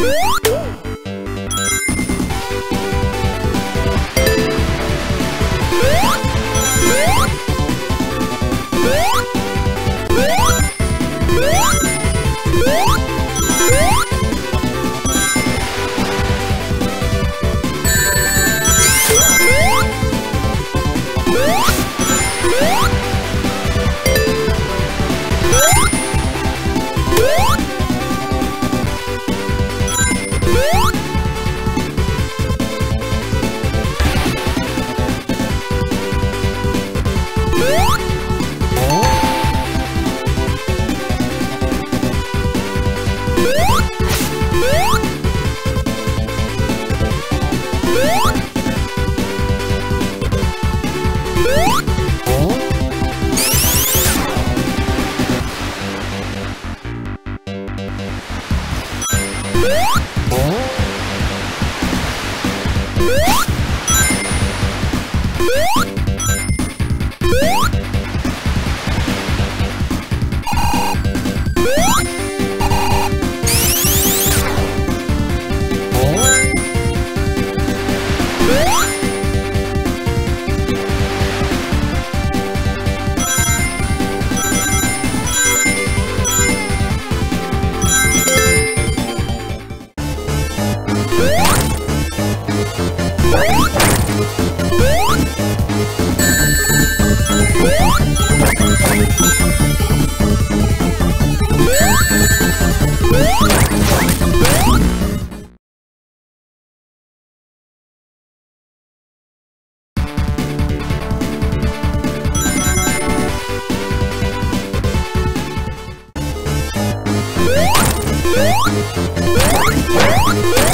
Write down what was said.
Woo! Woo! Woo! Yeah!